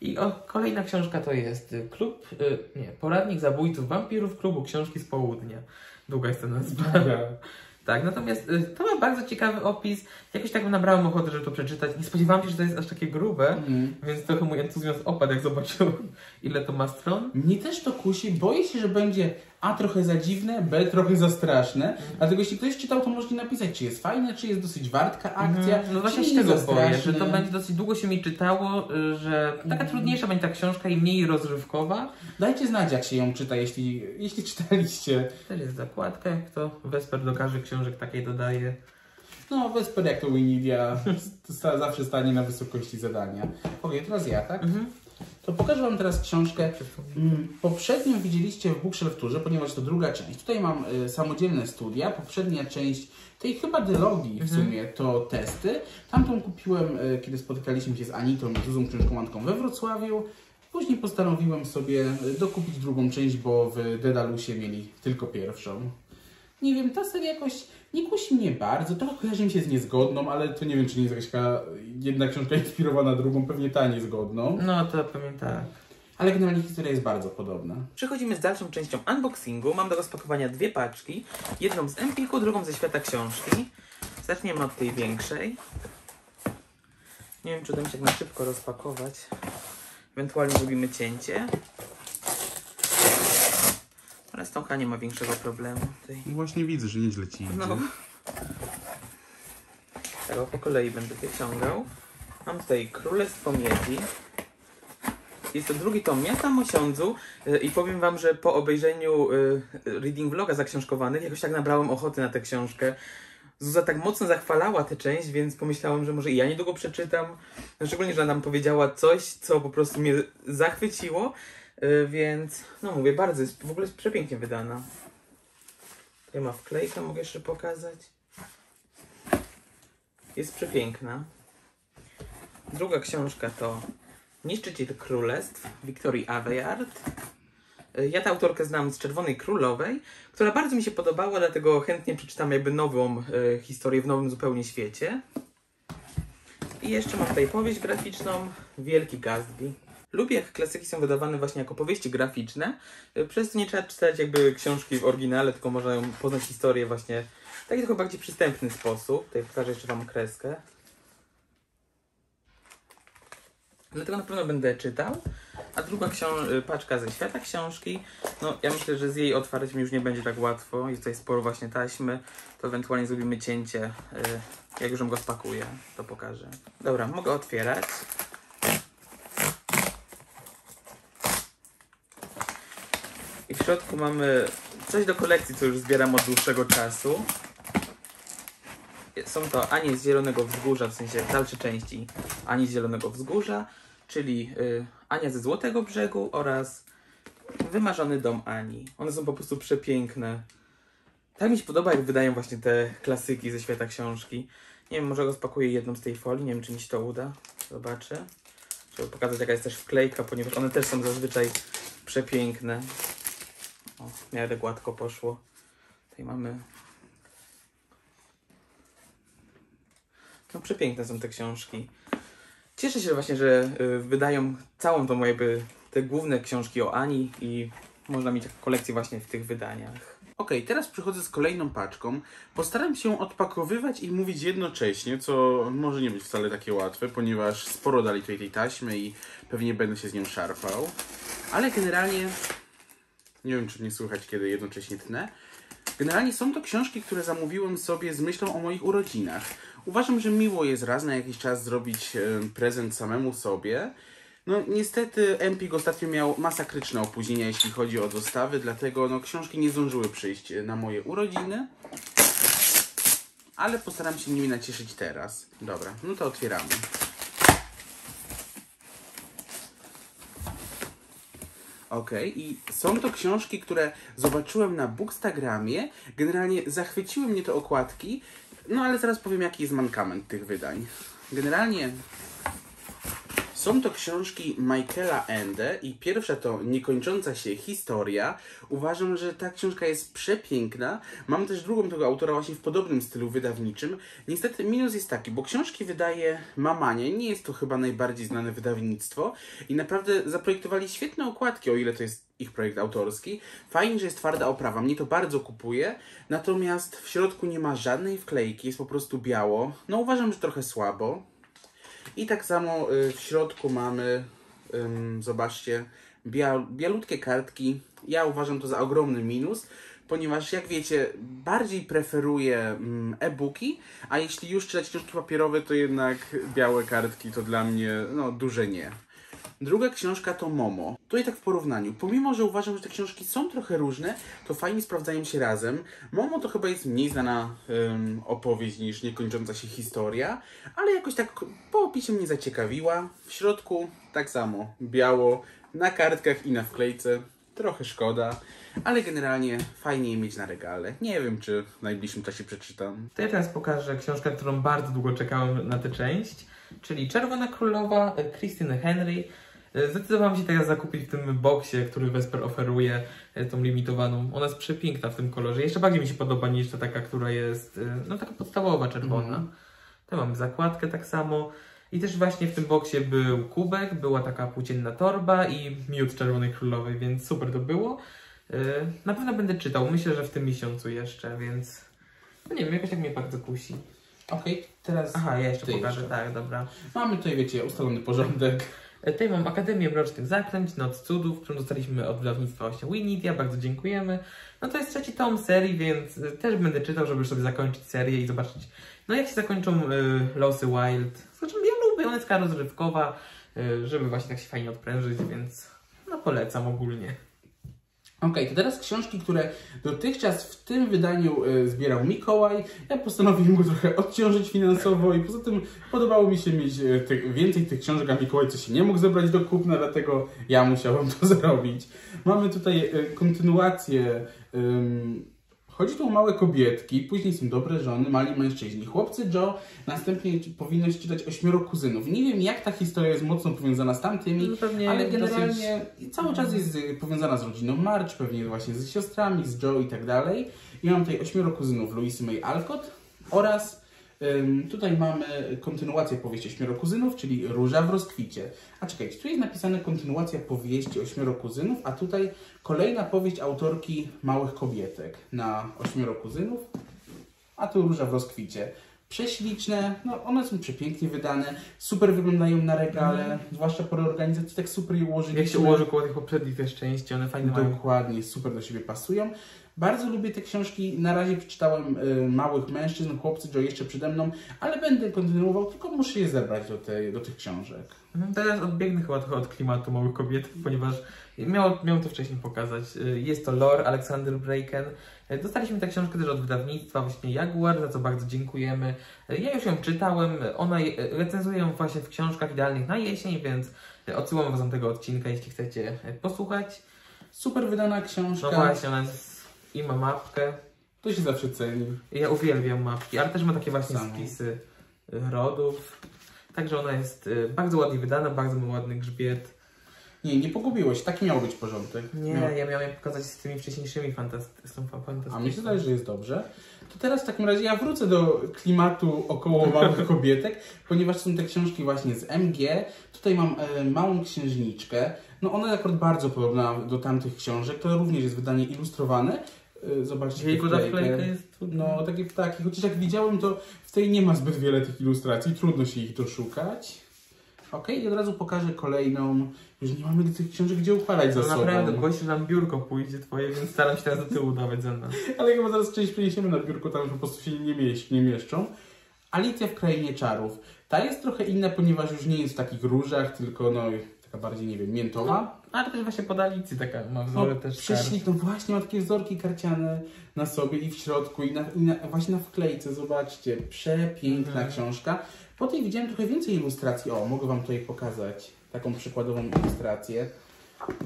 I o, kolejna książka to jest y, klub, y, nie, poradnik zabójców wampirów klubu książki z południa. Długa jest ta nazwa. <laughs> Tak, natomiast y, to ma bardzo ciekawy opis. Jakoś tak nabrałem ochoty, żeby to przeczytać. Nie spodziewałam się, że to jest aż takie grube, Mhm. więc trochę mój entuzjazm opadł, jak zobaczyłem, ile to ma stron. Mnie też to kusi. Boję się, że będzie A trochę za dziwne, B trochę za straszne. Dlatego jeśli ktoś czytał, to może napisać, czy jest fajne, czy jest dosyć wartka akcja. Mhm. No właśnie się nie tego boję, że to będzie dosyć długo się mi czytało, że taka Mhm. trudniejsza będzie ta książka i mniej rozrywkowa. Dajcie znać, jak się ją czyta, jeśli, jeśli czytaliście. Też jest zakładka, jak to Wesper do każdych książek takiej dodaje. No, Vesper jak to Winidia <laughs> zawsze stanie na wysokości zadania. Okej, teraz ja, tak? Mhm. To pokażę Wam teraz książkę. Mm, Poprzednią widzieliście w Bookshelf Tourze, ponieważ to druga część. Tutaj mam y, samodzielne studia. Poprzednia część tej chyba dylogii w Mhm. sumie to testy. Tamtą kupiłem, y, kiedy spotykaliśmy się z Anitą i Zuzą Książkomatką we Wrocławiu. Później postanowiłem sobie y, dokupić drugą część, bo w Dedalusie mieli tylko pierwszą. Nie wiem, ta seria jakoś nie kusi mnie bardzo. Trochę kojarzy mi się z niezgodną, ale to nie wiem, czy nie jest jakaś taka jedna książka inspirowana drugą, pewnie ta niezgodną. No to pamiętam. ale generalnie historia jest bardzo podobna. Przechodzimy z dalszą częścią unboxingu. Mam do rozpakowania dwie paczki. Jedną z Empiku, drugą ze świata książki. Zaczniemy od tej większej. Nie wiem, czy uda mi się tak na szybko rozpakować. Ewentualnie zrobimy cięcie. Ale z tą nie ma większego problemu. Tutaj. Właśnie widzę, że nieźle ci idzie. No. Tego po kolei będę wyciągał. Mam tutaj Królestwo Miedzi. Jest to drugi tom Miasta Mosiądzu y, i powiem wam, że po obejrzeniu y, reading vloga zaksiążkowanych jakoś tak nabrałem ochoty na tę książkę. Zuza tak mocno zachwalała tę część, więc pomyślałem, że może i ja niedługo przeczytam. Szczególnie, że ona nam powiedziała coś, co po prostu mnie zachwyciło. Y, Więc, no mówię, bardzo jest, w ogóle jest przepięknie wydana. Tutaj ma wklejkę, mogę jeszcze pokazać. Jest przepiękna. Druga książka to Niszczyciel Królestw Wiktorii Aveyard. Y, Ja tę autorkę znam z Czerwonej Królowej, która bardzo mi się podobała, dlatego chętnie przeczytam jakby nową y, historię w nowym zupełnie świecie. I jeszcze mam tutaj powieść graficzną Wielki Gatsby. Lubię, jak klasyki są wydawane właśnie jako powieści graficzne, y, przez co nie trzeba czytać jakby książki w oryginale, tylko można ją poznać historię właśnie w taki trochę bardziej przystępny sposób. Tutaj pokażę jeszcze Wam kreskę. Dlatego na pewno będę czytał. A druga y, paczka ze świata książki, no ja myślę, że z jej otwarciem już nie będzie tak łatwo. Jest tutaj sporo właśnie taśmy, to ewentualnie zrobimy cięcie. y, Jak już ją go spakuję, to pokażę. Dobra, mogę otwierać. I w środku mamy coś do kolekcji, co już zbieram od dłuższego czasu. Są to Anie z Zielonego Wzgórza, w sensie dalsze części Ani z Zielonego Wzgórza, czyli y, Ania ze Złotego Brzegu oraz Wymarzony Dom Ani. One są po prostu przepiękne. Tak mi się podoba, jak wydają właśnie te klasyki ze świata książki. Nie wiem, może rozpakuję jedną z tej folii, nie wiem, czy mi się to uda. Zobaczę. Żeby pokazać, jaka jest też wklejka, ponieważ one też są zazwyczaj przepiękne. O, w miarę gładko poszło. Tutaj mamy No przepiękne są te książki. Cieszę się właśnie, że y, wydają całą tą jakby te główne książki o Ani i można mieć kolekcję właśnie w tych wydaniach. Okej, teraz przychodzę z kolejną paczką. Postaram się odpakowywać i mówić jednocześnie, co może nie być wcale takie łatwe, ponieważ sporo dali tutaj tej taśmy i pewnie będę się z nią szarpał. Ale generalnie, nie wiem czy mnie słychać, kiedy jednocześnie tnę. Generalnie są to książki, które zamówiłem sobie z myślą o moich urodzinach. Uważam, że miło jest raz na jakiś czas zrobić e, prezent samemu sobie. No niestety Empik ostatnio miał masakryczne opóźnienia, jeśli chodzi o dostawy, dlatego no, książki nie zdążyły przyjść e, na moje urodziny. Ale postaram się nimi nacieszyć teraz. Dobra, no to otwieramy. Okej, i są to książki, które zobaczyłem na Bookstagramie. Generalnie zachwyciły mnie te okładki, no ale zaraz powiem, jaki jest mankament tych wydań. Generalnie są to książki Michaela Ende i pierwsza to Niekończąca się historia. Uważam, że ta książka jest przepiękna. Mam też drugą tego autora właśnie w podobnym stylu wydawniczym. Niestety minus jest taki, bo książki wydaje Mamanie. Nie jest to chyba najbardziej znane wydawnictwo i naprawdę zaprojektowali świetne okładki, o ile to jest ich projekt autorski. Fajnie, że jest twarda oprawa, mnie to bardzo kupuje. Natomiast w środku nie ma żadnej wklejki, jest po prostu biało. No uważam, że trochę słabo. I tak samo y, w środku mamy, zobaczcie, bia, bialutkie kartki. Ja uważam to za ogromny minus, ponieważ jak wiecie, bardziej preferuję e-booki, a jeśli już czytać książki papierowe, to jednak białe kartki to dla mnie no, duże nie. Druga książka to Momo. Tutaj tak w porównaniu. Pomimo, że uważam, że te książki są trochę różne, to fajnie sprawdzają się razem. Momo to chyba jest mniej znana ym, opowieść niż niekończąca się historia, ale jakoś tak po opisie mnie zaciekawiła. W środku tak samo. Biało, na kartkach i na wklejce. Trochę szkoda, ale generalnie fajnie je mieć na regale. Nie wiem, czy w najbliższym czasie przeczytam. To ja teraz pokażę książkę, którą bardzo długo czekałem na tę część, czyli Czerwona Królowa e, Christine Henry. E, Zdecydowałam się teraz zakupić w tym boksie, który Vesper oferuje, e, tą limitowaną. Ona jest przepiękna w tym kolorze. Jeszcze bardziej mi się podoba niż ta taka, która jest, e, no taka podstawowa czerwona. Mhm. Tu mamy zakładkę tak samo. I też właśnie w tym boksie był kubek, była taka płócienna torba i miód Czerwonej Królowej, więc super to było. Na pewno będę czytał, myślę, że w tym miesiącu jeszcze, więc no nie wiem, jakoś tak mnie bardzo kusi. Okej, teraz Aha, ja jeszcze pokażę, jeszcze. tak, dobra. mamy tutaj, wiecie, ustalony porządek. E, Tutaj mam Akademię Mrocznych Zaklęć, Noc Cudów, którą dostaliśmy od wydawnictwa właśnie Winidia, bardzo dziękujemy. No to jest trzeci tom serii, więc e, też będę czytał, żeby już sobie zakończyć serię i zobaczyć, no jak się zakończą y, Losy Wild. Zresztą ja lubię, ona jest taka rozrywkowa, y, żeby właśnie tak się fajnie odprężyć, więc no polecam ogólnie. Okej, to teraz książki, które dotychczas w tym wydaniu e, zbierał Mikołaj. Ja postanowiłem go trochę odciążyć finansowo i poza tym podobało mi się mieć e, więcej tych książek, a Mikołaj coś nie mógł zebrać do kupna, dlatego ja musiałem to <laughs> zrobić. Mamy tutaj e, kontynuację. Chodzi tu o małe kobietki, później są dobre żony, mali mężczyźni. Chłopcy Joe, następnie powinno się czytać ośmioro kuzynów. Nie wiem, jak ta historia jest mocno powiązana z tamtymi, No ale dosyć- generalnie cały czas jest y, powiązana z rodziną March, pewnie właśnie z siostrami, z Joe i tak dalej. I mam tutaj ośmioro kuzynów Louisy May Alcott oraz tutaj mamy kontynuację powieści Ośmioro kuzynów, czyli Róża w rozkwicie. A czekajcie, tu jest napisane kontynuacja powieści Ośmioro kuzynów, a tutaj kolejna powieść autorki Małych Kobietek na Ośmioro kuzynów, a tu Róża w rozkwicie. Prześliczne, no one są przepięknie wydane, super wyglądają na regale, zwłaszcza po reorganizacji, tak super je ułożyliśmy. Jak się ułoży koło tych poprzednich też części, one mają. Dokładnie, super do siebie pasują. Bardzo lubię te książki. Na razie przeczytałem y, Małych Mężczyzn, Chłopcy Joe jeszcze przede mną, ale będę kontynuował, tylko muszę je zebrać do, tej, do tych książek. Mhm, Teraz odbiegnę chyba trochę od klimatu małych kobiet, ponieważ miało, miałem to wcześniej pokazać. Y, Jest to Lore Alexander Braken. Y, Dostaliśmy tę książkę też od wydawnictwa właśnie Jaguar, za co bardzo dziękujemy. Ja już ją czytałem, ona je- recenzuję ją właśnie w książkach idealnych na jesień, więc odsyłam do tego odcinka, jeśli chcecie posłuchać. Super wydana książka. No właśnie, ona jest, i ma mapkę. To się zawsze ceni. Ja uwielbiam mapki, ale też ma takie właśnie Samo. spisy y, rodów. Także ona jest y, bardzo ładnie wydana, bardzo ma ładny grzbiet. Nie, nie pogubiłeś. Taki miał być porządek. Nie, Miał- ja miałem je pokazać z tymi wcześniejszymi fantasty- z tą fa- fantastyczną. A mi się wydaje, że jest dobrze. To teraz w takim razie ja wrócę do klimatu około <laughs> małych kobietek, ponieważ są te książki właśnie z MG. Tutaj mam e, małą księżniczkę. No ona jest akurat bardzo podobna do tamtych książek. To również jest wydanie ilustrowane. E, zobaczcie. Wklejkę. wklejka jest trudna. No, takie ptaki. Chociaż jak widziałem, to w tej nie ma zbyt wiele tych ilustracji. Trudno się ich doszukać. Ok, i od razu pokażę kolejną. Już nie mamy tych książek gdzie uchwalać za No sobą. naprawdę, że nam biurko pójdzie twoje, więc staram się teraz do tyłu dawać ze mną. <laughs> Ale chyba zaraz część przeniesiemy na biurko, tam już po prostu się nie, mieś, nie mieszczą. Alicja w Krainie Czarów. Ta jest trochę inna, ponieważ już nie jest w takich różach, tylko no taka bardziej, nie wiem, miętowa. Ale też właśnie pod Alicji taka ma No, wzory też kart. prześlik, no właśnie ma takie wzorki karciane na sobie i w środku i, na, i na, właśnie na wklejce, zobaczcie, przepiękna Mhm. książka. Po tej widziałem trochę więcej ilustracji, o, mogę Wam tutaj pokazać taką przykładową ilustrację.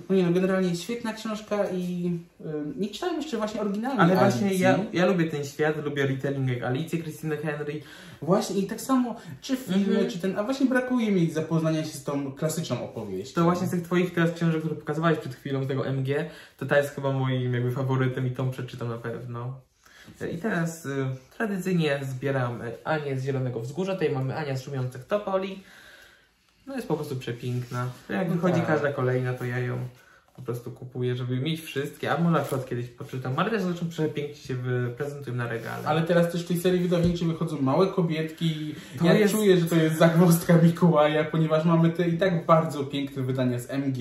No nie no, generalnie świetna książka i y, nie czytałem jeszcze właśnie oryginalnej Ale właśnie ja, ja lubię ten świat, lubię retelling jak Alicję Christine Henry. Właśnie i tak samo, czy filmy, Mhm. czy ten, a właśnie brakuje mi zapoznania się z tą klasyczną opowieścią. To właśnie z tych twoich teraz książek, które pokazywałeś przed chwilą, tego MG, to ta jest chyba moim jakby faworytem i tą przeczytam na pewno. I teraz y, tradycyjnie zbieramy Anię z Zielonego Wzgórza, tutaj mamy Ania z Szumiących Topoli. No jest po prostu przepiękna. Jak No wychodzi tak. każda kolejna, to ja ją po prostu kupuję, żeby mieć wszystkie, a może akurat kiedyś poczytam. Ale też zresztą przepięknie się prezentują na regale. Ale teraz też w tej serii wydawniczej wychodzą małe kobietki. To ja jest- czuję, że to jest zagwozdka Mikołaja, ponieważ mamy te i tak bardzo piękne wydania z MG.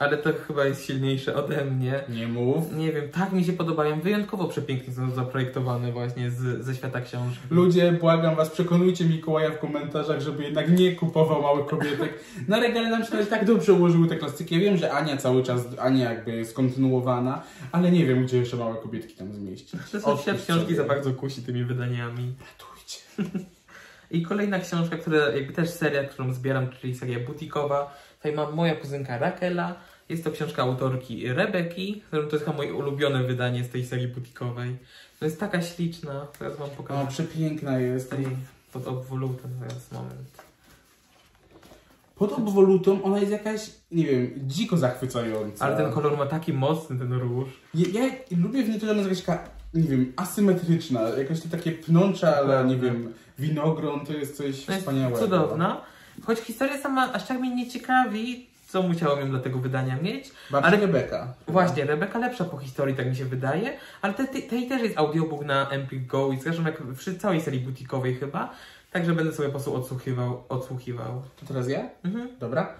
Ale to chyba jest silniejsze ode mnie. Nie mów. Nie wiem, tak mi się podobają. Wyjątkowo przepięknie są zaprojektowane właśnie z, ze świata książki. Ludzie, błagam was, przekonujcie Mikołaja w komentarzach, żeby jednak nie kupował małych kobietek. Na regale nam się tak dobrze ułożyły te klasyki. Ja wiem, że Ania cały czas, Ania jakby jest kontynuowana, ale nie wiem, gdzie jeszcze małe kobietki tam zmieścić. Są świat książki sobie. za bardzo kusi tymi wydaniami. Ratujcie. <laughs> I kolejna książka, która jakby też seria, którą zbieram, czyli seria butikowa. Tutaj mam moja kuzynka Rakela. Jest to książka autorki Rebeki, to jest chyba moje ulubione wydanie z tej serii butikowej. To jest taka śliczna, teraz wam O, pokażę. przepiękna jest. Pod obwolutem, teraz moment. Pod obwolutą ona jest jakaś, nie wiem, dziko zachwycająca. Ale ten kolor ma taki mocny, ten róż. Ja, ja lubię w niej to, że ona jest jakaś taka, nie wiem, asymetryczna. Jakoś to takie pnącze, ale nie wiem, winogron to jest coś No jest wspaniałego. cudowna. Choć historia sama aż tak mnie nie ciekawi, co musiałam dla tego wydania mieć. Bardziej Ale- Rebeka. Właśnie, Rebeka lepsza po historii, tak mi się wydaje, ale te- te- tej też jest audiobook na Empik Go i zresztą jak przy całej serii butikowej chyba, także będę sobie po prostu odsłuchiwał. odsłuchiwał. To teraz ja? Mhm. Dobra.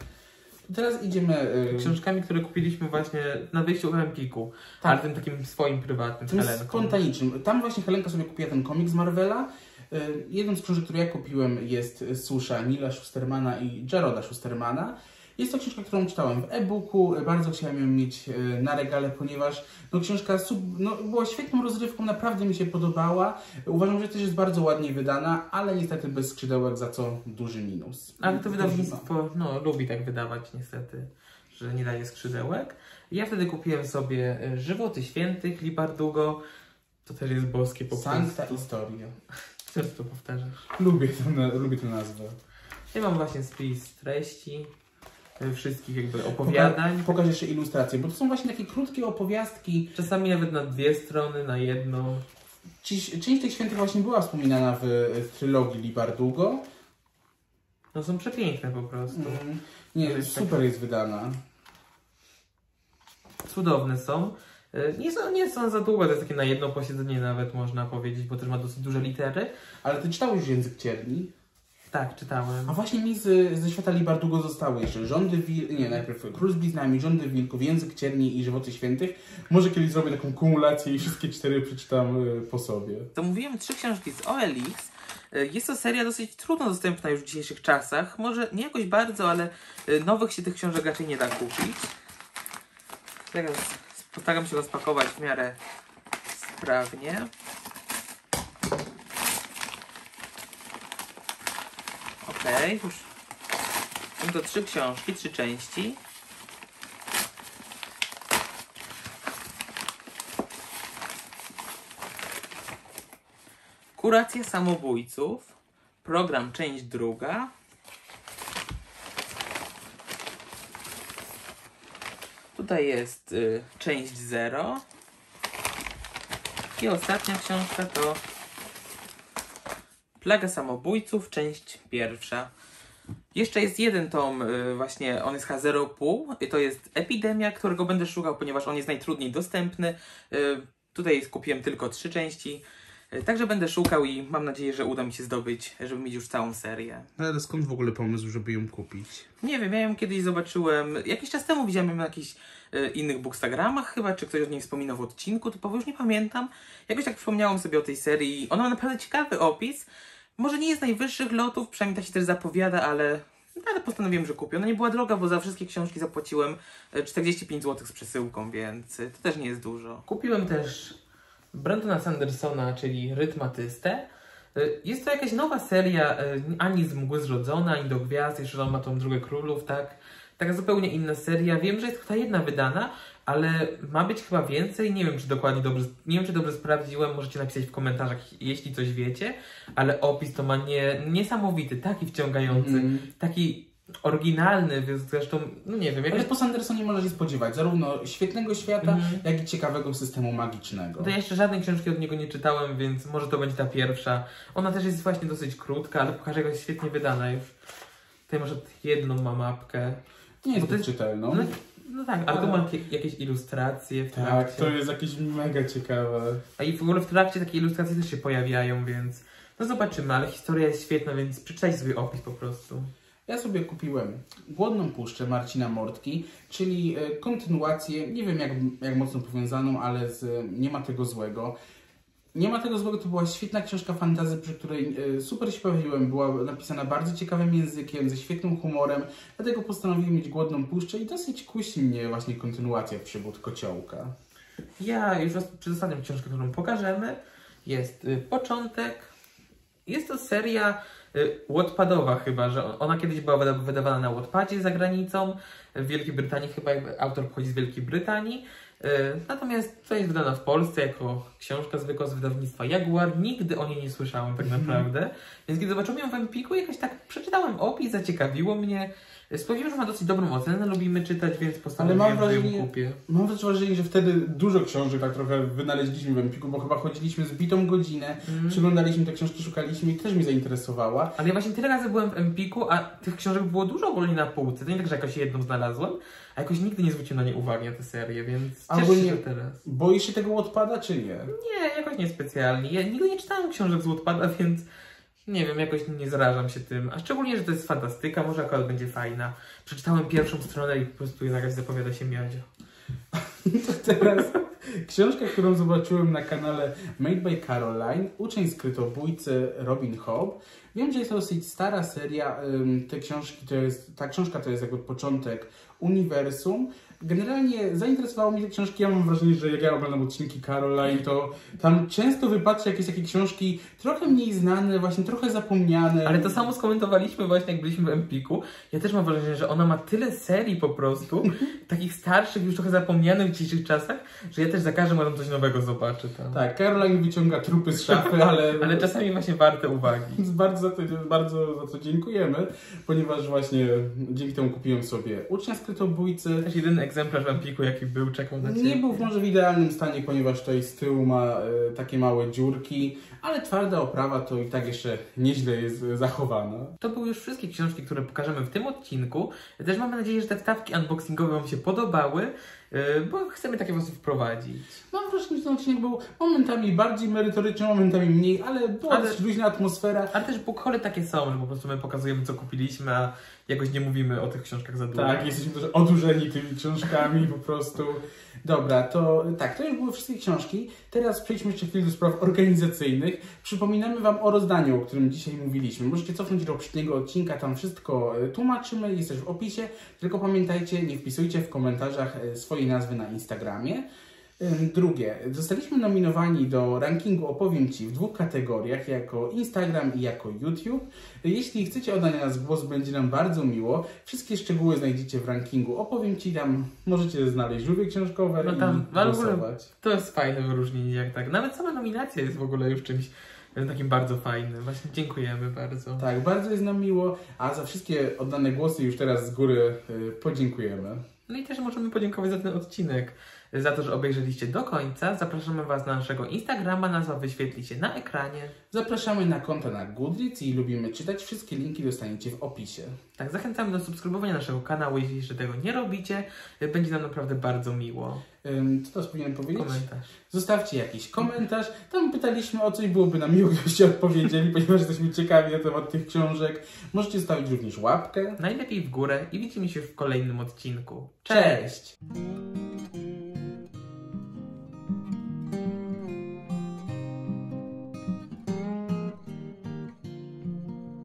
Teraz idziemy... y, Książkami, które kupiliśmy właśnie na wyjściu w Empiku, Tak. ale tym takim swoim prywatnym Tym Helenką. spontanicznym. Tam właśnie Helenka sobie kupiła ten komik z Marvela. Y, Jedną z książek, które ja kupiłem jest Susza Nila Schustermana i Jaroda Schustermana. Jest to książka, którą czytałem w e-booku. Bardzo chciałem ją mieć y, na regale, ponieważ no, książka sub, no, była świetną rozrywką, naprawdę mi się podobała. Uważam, że też jest bardzo ładnie wydana, ale niestety bez skrzydełek, za co duży minus. Ale to wydawnictwo no, lubi tak wydawać niestety, że nie daje skrzydełek. Ja wtedy kupiłem sobie e, Żywoty Świętych, Libardugo. To też jest boskie po prostu. Historia. Często powtarzasz. Lubię tę, lubię tę nazwę. Ja mam właśnie spis treści e, wszystkich jakby opowiadań. Poka- pokaż jeszcze ilustracje, bo to są właśnie takie krótkie opowiastki. Czasami nawet na dwie strony, na jedną. Część tych świętych właśnie była wspominana w, w trylogii Libardugo. No są przepiękne po prostu. Mm. Nie, To jest super jest wydana. Cudowne są. E, Nie są, nie są za długie, to jest takie na jedno posiedzenie nawet można powiedzieć, bo też ma dosyć duże litery. Ale ty czytałeś Język Cierni? Tak, czytałem. A właśnie mi z, ze świata Libardugo zostały jeszcze Rządy Wil... Nie, najpierw Król z Bliznami, Rządy Wilków, Język Cierni i Żywoty Świętych. Może kiedyś zrobię taką kumulację i wszystkie cztery przeczytam y, po sobie. To mówiłem trzy książki z OLX. E, Jest to seria dosyć trudno dostępna już w dzisiejszych czasach. Może nie jakoś bardzo, ale e, nowych się tych książek raczej nie da kupić. Teraz postaram się rozpakować w miarę sprawnie. Okej, już są to trzy książki, trzy części. Kuracja samobójców. Program część druga. Tutaj jest y, część 0. I ostatnia książka to Plaga samobójców, część pierwsza. Jeszcze jest jeden tom, y, właśnie on jest H0,5 i to jest Epidemia, którego będę szukał, ponieważ on jest najtrudniej dostępny. Y, Tutaj kupiłem tylko trzy części. Także będę szukał i mam nadzieję, że uda mi się zdobyć, żeby mieć już całą serię. No Ale skąd w ogóle pomysł, żeby ją kupić? Nie wiem, ja ją kiedyś zobaczyłem, jakiś czas temu widziałem ją na jakichś y, innych bookstagramach chyba, czy ktoś o niej wspominał w odcinku, typowo już nie pamiętam. Jakoś tak przypomniałam sobie o tej serii. Ona ma naprawdę ciekawy opis. Może nie jest najwyższych lotów, przynajmniej tak się też zapowiada, ale, ale postanowiłem, że kupię. Ona nie była droga, bo za wszystkie książki zapłaciłem y, 45 zł z przesyłką, więc y, to też nie jest dużo. Kupiłem też Brentona Sandersona, czyli Rytmatystę. Y, Jest to jakaś nowa seria, y, ani z mgły zrodzona, ani do gwiazd, jeszcze on ma tą drugą królów, tak? Taka zupełnie inna seria. Wiem, że jest ta jedna wydana, ale ma być chyba więcej. Nie wiem, czy dokładnie dobrze, nie wiem, czy dobrze sprawdziłem. Możecie napisać w komentarzach, jeśli coś wiecie, ale opis to ma nie, niesamowity, taki wciągający, Mhm. taki oryginalny, więc zresztą, no nie wiem, Ale jakoś po Sandersonie można się spodziewać zarówno świetnego świata, Mhm. jak i ciekawego systemu magicznego. To ja jeszcze żadnej książki od niego nie czytałem, więc może to będzie ta pierwsza. Ona też jest właśnie dosyć krótka, ale pokażę, jak jest świetnie wydana już. Tutaj może jedną ma mapkę. Nie jest jest- czytelną. No, no tak, ale tu ma jakie- jakieś ilustracje w Tak, trakcie. to jest jakieś mega ciekawe. A i w ogóle w trakcie takie ilustracje też się pojawiają, więc no zobaczymy, ale historia jest świetna, więc przeczytajcie sobie opis po prostu. Ja sobie kupiłem Głodną Puszczę Marcina Mortki, czyli e, kontynuację, nie wiem jak, jak mocno powiązaną, ale z e, Nie ma tego złego. Nie ma tego złego to była świetna książka fantazy, przy której e, super się bawiłem. Była napisana bardzo ciekawym językiem, ze świetnym humorem, dlatego postanowiłem mieć Głodną Puszczę i dosyć kusi mnie właśnie kontynuacja Przygód Kociołka. Ja już roz- przedostatnią książkę, którą pokażemy, jest y, Początek. Jest to seria Wattpadowa chyba, że ona kiedyś była wyda- wydawana na Wattpadzie za granicą. W Wielkiej Brytanii chyba autor pochodzi z Wielkiej Brytanii. Y, Natomiast to jest wydana w Polsce jako książka zwykła z wydawnictwa Jaguar. Nigdy o niej nie słyszałem tak naprawdę. Więc kiedy zobaczyłem ją w Empiku, jakoś tak przeczytałem opis, zaciekawiło mnie. Spodziewałem, że ma dosyć dobrą ocenę, lubimy czytać, więc postanowiłem, mam że ją wrażenie- kupię. Mam wrażenie, że wtedy dużo książek tak trochę wynaleźliśmy w Empiku, bo chyba chodziliśmy z bitą godzinę, Mm. Przeglądaliśmy te książki, szukaliśmy i też mnie zainteresowała. Ale ja właśnie tyle razy byłem w Empiku, a tych książek było dużo ogólnie na półce. To nie tak, że jakoś jedną znalazłem, a jakoś nigdy nie zwróciłem na nie uwagi na tę serię, więc cieszę się teraz. Boisz się tego odpada, czy nie? Nie, jakoś niespecjalnie. Ja nigdy nie czytałem książek z Wattpada, <laughs> więc nie wiem, jakoś nie zarażam się tym. A szczególnie, że to jest fantastyka, może akurat będzie fajna. Przeczytałem pierwszą stronę i po prostu zaraz zapowiada się miodzio. <laughs> To teraz książka, którą zobaczyłem na kanale Made by Caroline, Uczeń skrytobójcy Robin Hood. Wiem, że jest to dosyć stara seria. Te książki to jest, ta książka to jest jakby początek uniwersum. Generalnie zainteresowało mnie te książki. Ja mam wrażenie, że jak ja oglądam odcinki Caroline, to tam często wypatrzę jakieś takie książki trochę mniej znane, właśnie trochę zapomniane. Ale to samo skomentowaliśmy właśnie, jak byliśmy w Empiku. Ja też mam wrażenie, że ona ma tyle serii po prostu, <laughs> takich starszych, już trochę zapomnianych w dzisiejszych czasach, że ja też za każdym razem coś nowego zobaczę tam. Tak, Caroline wyciąga trupy z szafy, <laughs> ale, Ale czasami właśnie warte uwagi. Więc bardzo za, to, bardzo za to dziękujemy, ponieważ właśnie dzięki temu kupiłem sobie Ucznia Skrytobójcy. Też jedyny egzemplarz w jaki był, czekał na ciebie. Nie był może w idealnym stanie, ponieważ tutaj z tyłu ma e, takie małe dziurki, ale twarda oprawa to i tak jeszcze nieźle jest e, zachowana. To były już wszystkie książki, które pokażemy w tym odcinku. Też mamy nadzieję, że te wstawki unboxingowe Wam się podobały, yy, bo chcemy takie prostu wprowadzić. Mam wrażenie, że ten odcinek był momentami bardziej merytoryczny, momentami mniej, ale była Ale- luźna atmosfera. Ale też bookhole takie są, że po prostu my pokazujemy, co kupiliśmy, a jakoś nie mówimy o tych książkach za dużo. Tak, jesteśmy też odurzeni tymi książkami po prostu. Dobra, to tak, to już były wszystkie książki. Teraz przejdźmy jeszcze chwilę do spraw organizacyjnych. Przypominamy Wam o rozdaniu, o którym dzisiaj mówiliśmy. Możecie cofnąć do poprzedniego odcinka, tam wszystko e, tłumaczymy, jest też w opisie. Tylko pamiętajcie, nie wpisujcie w komentarzach e, swojej nazwy na Instagramie. Drugie, zostaliśmy nominowani do rankingu Opowiem Ci w dwóch kategoriach, jako Instagram i jako YouTube. Jeśli chcecie oddać na nas głos, będzie nam bardzo miło. Wszystkie szczegóły znajdziecie w rankingu Opowiem Ci, tam możecie znaleźć żółwie książkowe No i tam, w ogóle- głosować. To jest fajne wyróżnienie, jak tak. Nawet sama nominacja jest w ogóle już czymś e, takim bardzo fajnym. Właśnie dziękujemy bardzo. Tak, bardzo jest nam miło, a za wszystkie oddane głosy już teraz z góry y, podziękujemy. No i też możemy podziękować za ten odcinek, za to, że obejrzeliście do końca. Zapraszamy Was na naszego Instagrama, nazwa wyświetli się na ekranie. Zapraszamy na konta na Goodreads i lubimy czytać. Wszystkie linki dostaniecie w opisie. Tak, zachęcamy do subskrybowania naszego kanału, jeśli jeszcze tego nie robicie. Będzie nam naprawdę bardzo miło. Ym, Co teraz powinienem powiedzieć? Komentarz. Zostawcie jakiś komentarz. Tam pytaliśmy o coś, byłoby nam miło, <laughs> gdybyście odpowiedzieli, ponieważ jesteśmy ciekawi na temat tych książek. Możecie zostawić również łapkę. Najlepiej w górę i widzimy się już w kolejnym odcinku. Cześć!